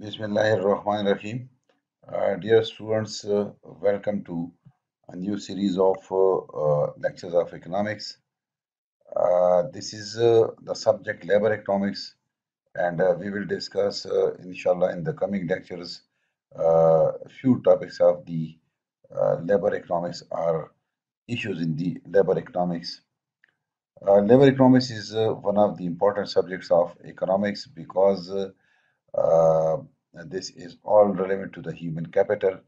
Bismillahirrahmanirrahim. Uh, dear students, uh, welcome to a new series of uh, uh, lectures of economics. Uh, this is uh, the subject labor economics, and we will discuss, inshallah, in the coming lectures, a few topics of the labor economics or issues in the labor economics. Labor economics is one of the important subjects of economics because uh, this is all relevant to the human capital,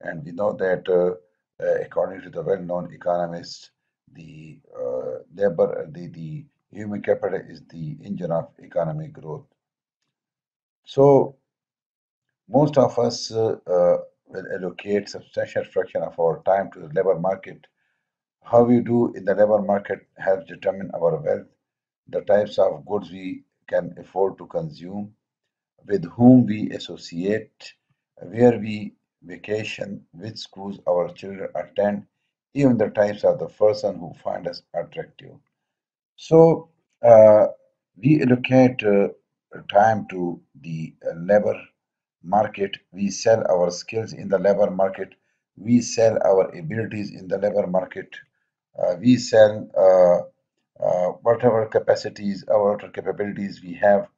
and we know that uh, uh, according to the well-known economists, the uh, labor, the, the human capital is the engine of economic growth. So most of us will allocate substantial fraction of our time to the labor market. How we do in the labor market helps determine our wealth, the types of goods we can afford to consume, with whom we associate, where we vacation, which schools our children attend, even the types of the person who find us attractive. So uh, we allocate uh, time to the uh, labor market. We sell our skills in the labor market. We sell our abilities in the labor market. Uh, we sell uh, uh, whatever capacities, our whatever capabilities we have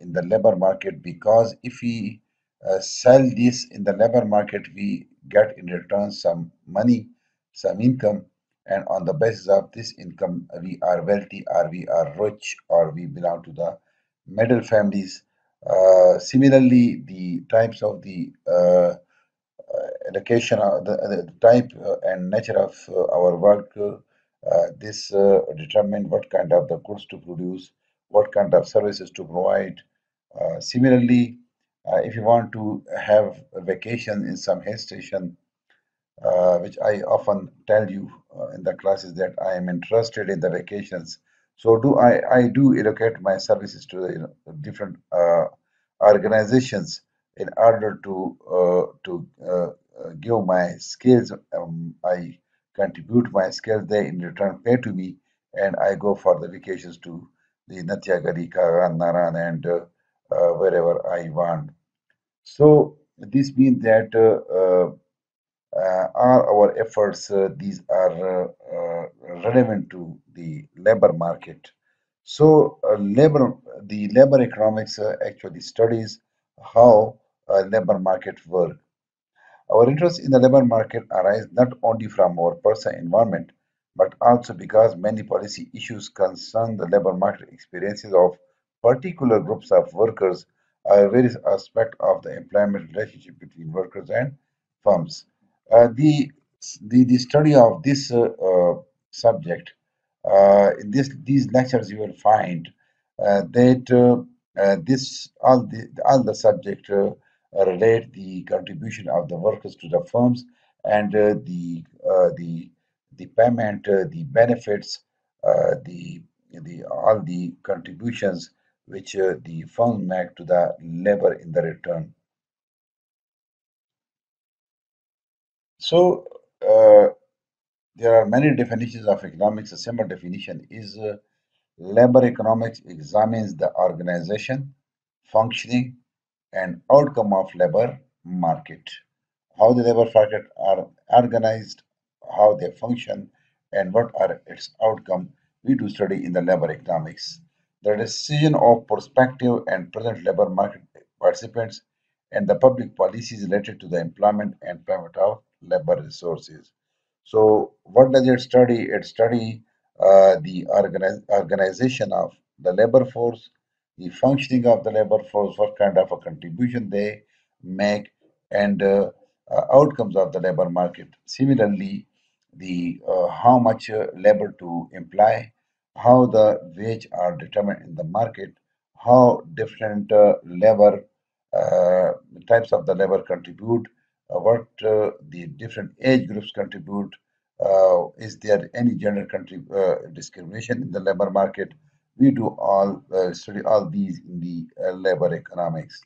in the labor market because if we uh, sell this in the labor market, we get in return some money, some income, and on the basis of this income, we are wealthy, or we are rich, or we belong to the middle families. Uh, similarly, the types of the uh, uh, the, the type uh, and nature of uh, our work, uh, uh, this uh, determine what kind of the goods to produce, what kind of services to provide. Uh, similarly, uh, if you want to have a vacation in some hill station, uh, which I often tell you uh, in the classes that I am interested in the vacations. So do I, I do allocate my services to the you know, different uh, organizations in order to uh, to give my skills. Um, I contribute my skills. They in return pay to me, and I go for the vacations to the Nathiagali, Kaghan, Naran, and uh, wherever I want. So this means that uh, uh, all our efforts, uh, these are uh, uh, relevant to the labor market. So, labor, the labor economics actually studies how labor market work. Our interest in the labor market arise not only from our personal environment, but also because many policy issues concern the labor market experiences of particular groups of workers or various aspects of the employment relationship between workers and firms. Uh, the, the, the study of this uh, uh, subject, uh, in this, these lectures you will find uh, that uh, this all the all the subject relate the contribution of the workers to the firms and the the the payment, uh, the benefits, uh, the the all the contributions which uh, the firm make to the labor in the return. So there are many definitions of economics. A simple definition is uh, labor economics examines the organization, functioning, and outcome of labor market. How the labor market are organized, how they function, and what are its outcome. We do study in the labor economics. The decision of prospective and present labor market participants and the public policies related to the employment and payment of labor resources. So, what does it study? It study uh, the organize, organization of the labor force, the functioning of the labor force, what kind of a contribution they make, and uh, uh, outcomes of the labor market. Similarly, the uh, how much uh, labor to employ, how the wage are determined in the market, how different uh, labor uh, types of the labor contribute, uh, what uh, the different age groups contribute, is there any gender discrimination in the labor market? We do all study all these in the labor economics.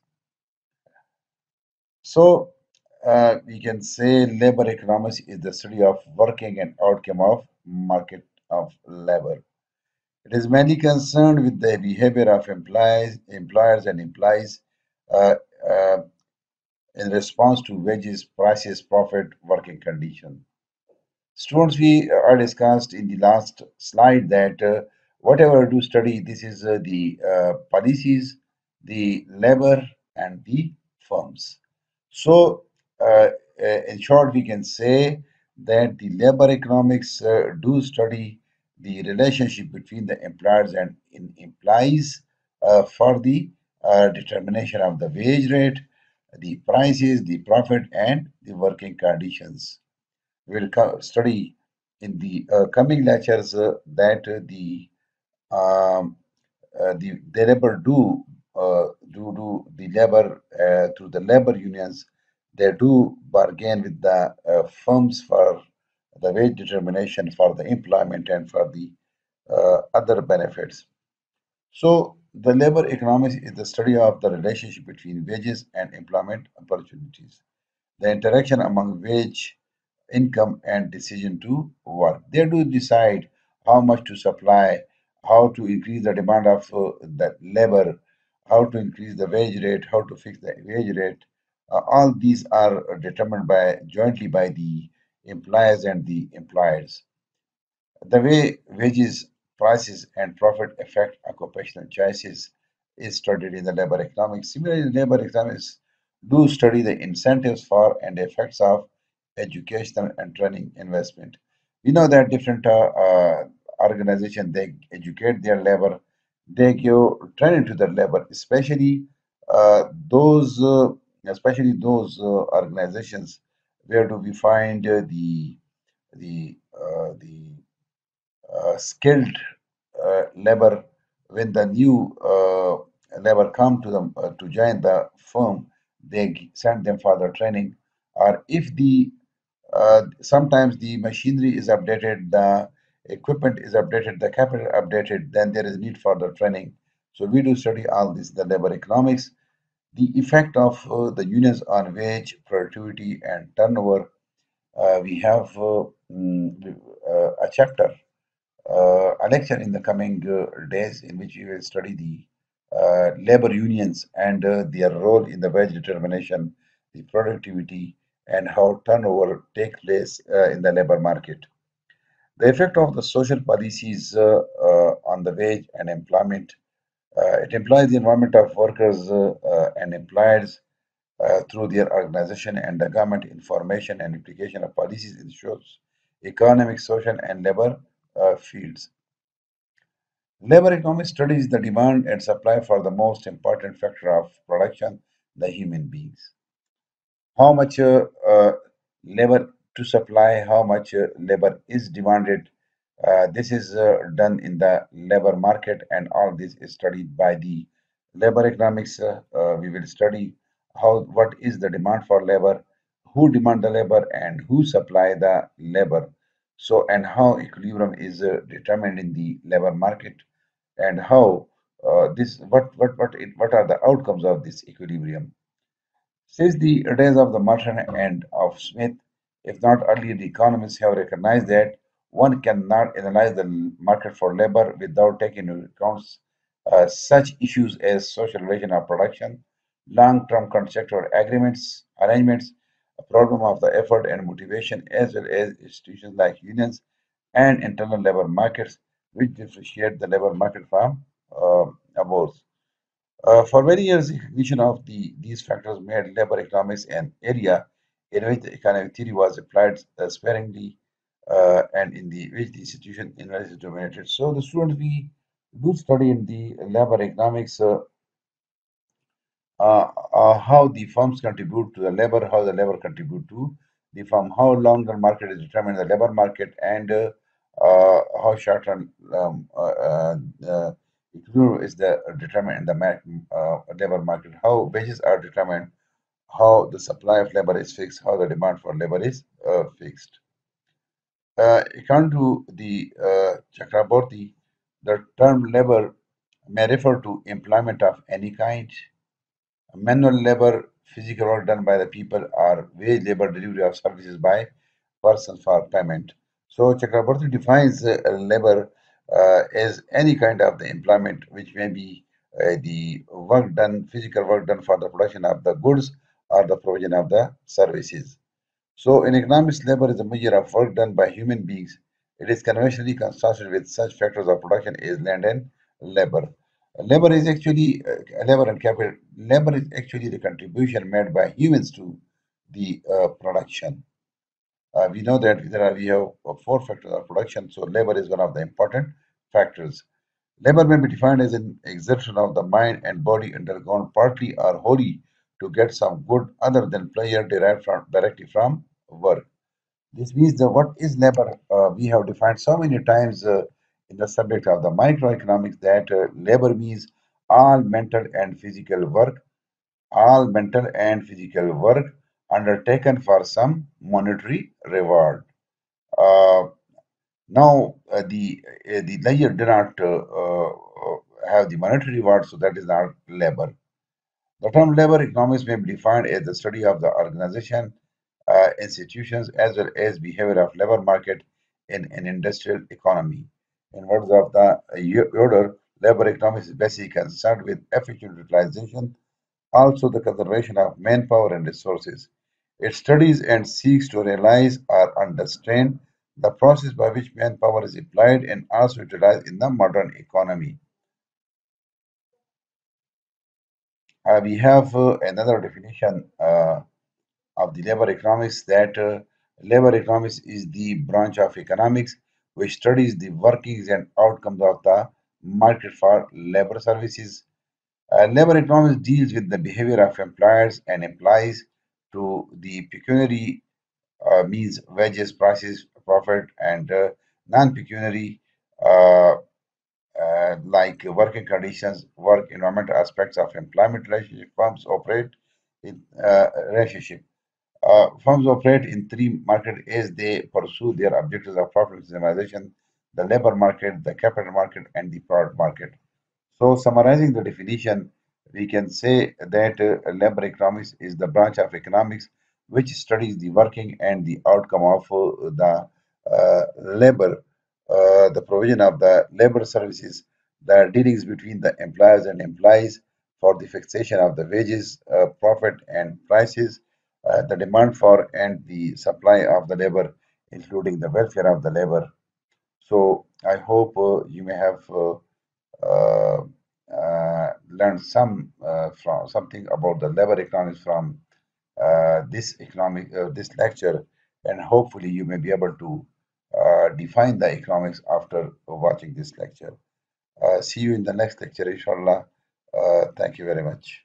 So uh, we can say labor economics is the study of working and outcome of market of labor. It is mainly concerned with the behavior of employees, employers and employees uh, uh, in response to wages, prices, profit, working condition. Students, we are discussed in the last slide that uh, whatever do study, this is uh, the uh, policies, the labor, and the firms. So, in short, we can say that the labor economics uh, do study the relationship between the employers and in employees uh, for the uh, determination of the wage rate, the prices, the profit, and the working conditions. We will study in the uh, coming lectures uh, that uh, the um, uh, the the labor do uh, do do the labor uh, through the labor unions they do bargain with the uh, firms for the wage determination for the employment and for the uh, other benefits so the labor economics is the study of the relationship between wages and employment opportunities the interaction among wage, income, and decision to work. They do decide how much to supply, how to increase the demand of uh, the labor, how to increase the wage rate, how to fix the wage rate. Uh, all these are determined by jointly by the employers and the employers. The way wages, prices, and profit affect occupational choices is studied in the labor economics. Similarly, labor economics do study the incentives for and effects of educational and training investment. We know that different uh, uh, organizations they educate their labor, they give training to their labor, especially uh, those, uh, especially those uh, organizations. Where do we find uh, the the uh, the skilled labor when the new labor come to them to join the firm they send them for the training or if the uh, sometimes the machinery is updated the equipment is updated the capital updated then there is need for the training so we do study all this the labor economics the effect of uh, the unions on wage productivity and turnover uh, we have uh, mm, uh, a chapter uh, a lecture in the coming uh, days in which we will study the labor unions and their role in the wage determination, the productivity, and how turnover takes place in the labor market. The effect of the social policies on the wage and employment. Uh, it implies the environment of workers uh, and employers uh, through their organization and the government information and application of policies in shows economic, social, and labor uh, fields. Labor economics studies the demand and supply for the most important factor of production, the human beings. How much uh, uh, labor to supply, how much uh, labor is demanded. Uh, this is done in the labor market, and all this is studied by the labor economics. Uh, uh, we will study how what is the demand for labor, who demand the labor, and who supply the labor. So, and how equilibrium is uh, determined in the labor market and how this what what what it, what are the outcomes of this equilibrium since the days of the Merton and of Smith, if not earlier, the economists have recognized that one cannot analyze the market for labor without taking into account uh, such issues as social relation of production, long-term contractual agreements, arrangements, a problem of the effort and motivation, as well as institutions like unions and internal labor markets, which differentiate the labor market from uh. Uh, for many years, recognition of the, these factors made labor economics an area in which the economic theory was applied uh, sparingly uh, and in the which the institution analysis dominated. So the students we do study in the labor economics uh, uh, uh, how the firms contribute to the labor, how the labor contribute to the firm, how long the market is determined the labor market, and how short term um, is the determined in the uh, labor market, how wages are determined, how the supply of labor is fixed, how the demand for labor is uh, fixed. Uh, according to the uh, Chakraborty, the term labor may refer to employment of any kind, Manual labor, physical work done by the people, or wage labor, delivery of services by persons for payment. So Chakraborty defines uh, labor uh, as any kind of the employment which may be uh, the work done, physical work done for the production of the goods or the provision of the services. So in economics, labor is a measure of work done by human beings. It is conventionally constructed with such factors of production as land and labor. Labor is actually uh, labor and capital. Labor is actually the contribution made by humans to the uh, production. Uh, we know that there are we have uh, four factors of production, so labor is one of the important factors. Labor may be defined as an exertion of the mind and body undergone partly or wholly to get some good other than pleasure derived from, directly from work. This means that what is labor? Uh, we have defined so many times uh, in the subject of the microeconomics that uh, labor means all mental and physical work, all mental and physical work undertaken for some monetary reward. Uh, now, uh, the the ledger do not have the monetary reward, so that is not labor. The term labor economics may be defined as the study of the organization, institutions, as well as behavior of labor market in an industrial economy. In words of the order, labor economics is basically concerned with efficient utilization, also the conservation of manpower and resources. It studies and seeks to realize or understand the process by which manpower is applied and also utilized in the modern economy. Uh, we have uh, another definition uh, of the labor economics that uh, labor economics is the branch of economics which studies the workings and outcomes of the market for labor services. Uh, labor economics deals with the behavior of employers and employees to the pecuniary uh, means wages, prices, profit, and uh, non-pecuniary uh, uh, like working conditions, work environmental aspects of employment relationship. Firms operate in uh, relationship. Uh, firms operate in three markets as they pursue their objectives of profit maximization: the labor market, the capital market, and the product market. So, summarizing the definition, we can say that uh, labor economics is the branch of economics which studies the working and the outcome of uh, the uh, labor, uh, the provision of the labor services, the dealings between the employers and employees for the fixation of the wages, uh, profit, and prices, uh, the demand for and the supply of the labor, including the welfare of the labor. So, I hope uh, you may have. Uh, uh, learned some from something about the labor economics from this economic this lecture, and hopefully you may be able to define the economics after watching this lecture. See you in the next lecture, inshallah. Thank you very much.